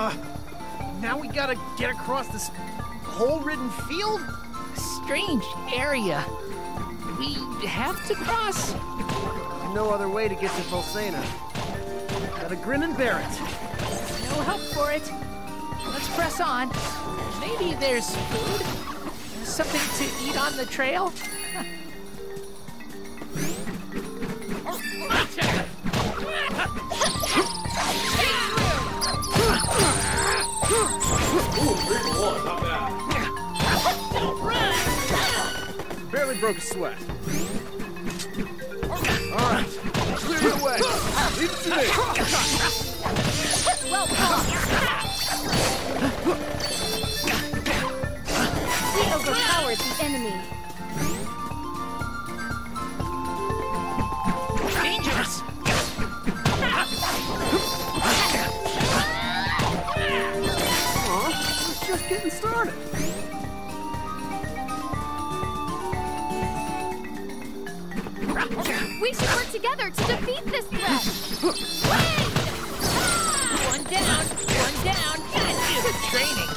Uh, now we gotta get across this hole-ridden field? Strange area. We have to cross. No other way to get to Valsena. Gotta grin and bear it. No help for it. Let's press on. Maybe there's food? Something to eat on the trail? Broke a sweat. All right, clear your way. Leave it to me. Well. We overpowered the enemy. Dangerous! Aw, just getting started. We should work together to defeat this threat. One down, one down. Good training.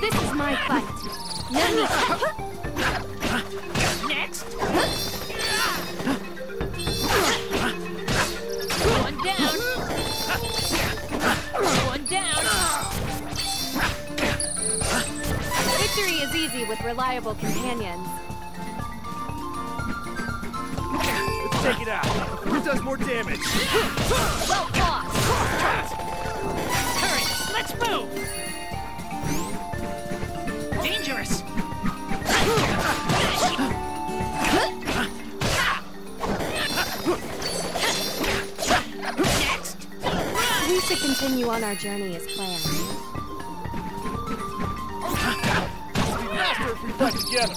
This is my fight. Need. Next. One down. One down. Victory is easy with reliable companions. Take it out. Who does more damage? Well fought. Hurry, let's move. Dangerous. Next. We should continue on our journey as planned. Faster if we fight together.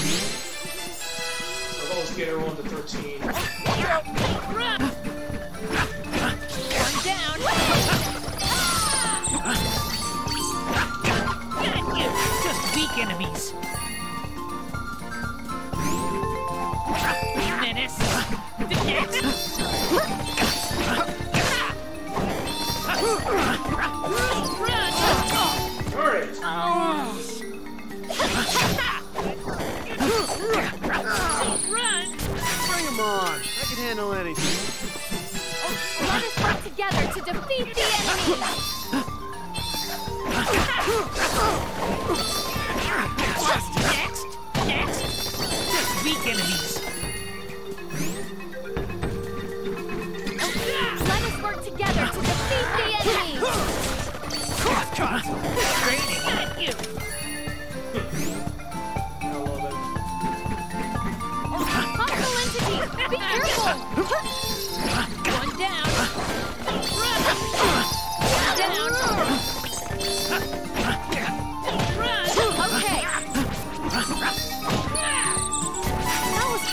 I'll always get everyone to 13. One down. Got you. Just weak enemies. Menace. Handle anything. Let us work together to defeat the enemy. Next. Next. Just weak enemies. Let us work together to defeat the enemy. Training. Got you.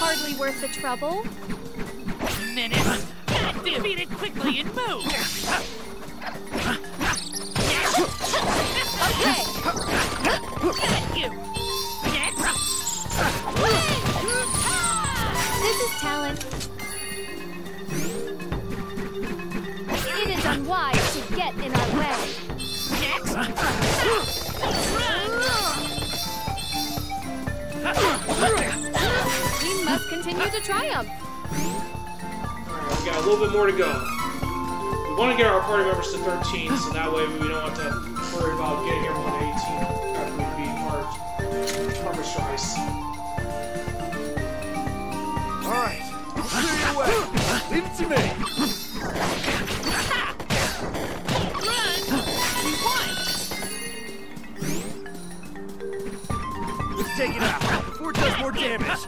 Hardly worth the trouble. Got defeat it quickly and move. Okay. Got you. Continue to triumph. Alright, we got a little bit more to go. We want to get our party members to 13, so that way we don't have to worry about getting everyone to 18 after we beat Hard Harbor Strice. All right, clear your way. Leave it to me. Let's take it out before it does more damage.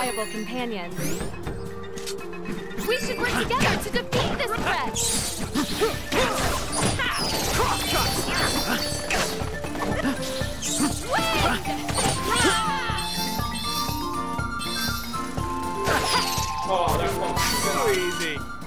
reliable companion. We should work together to defeat this threat! Oh, that so easy.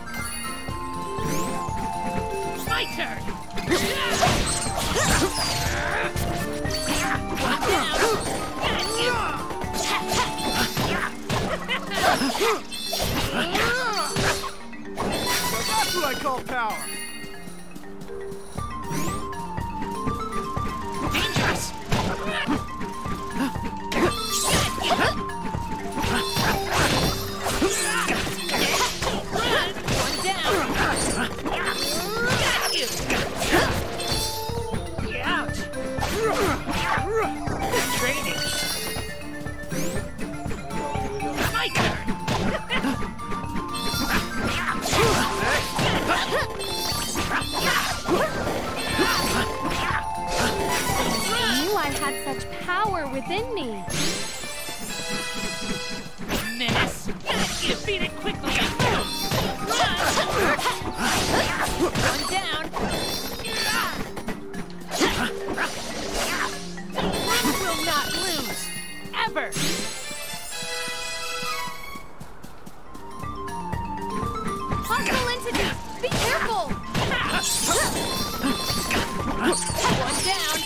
suffer! Hostile entities! Be careful! One down!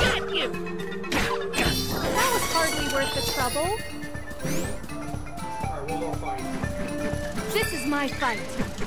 Got you! That was hardly worth the trouble. Right, we'll this is my fight.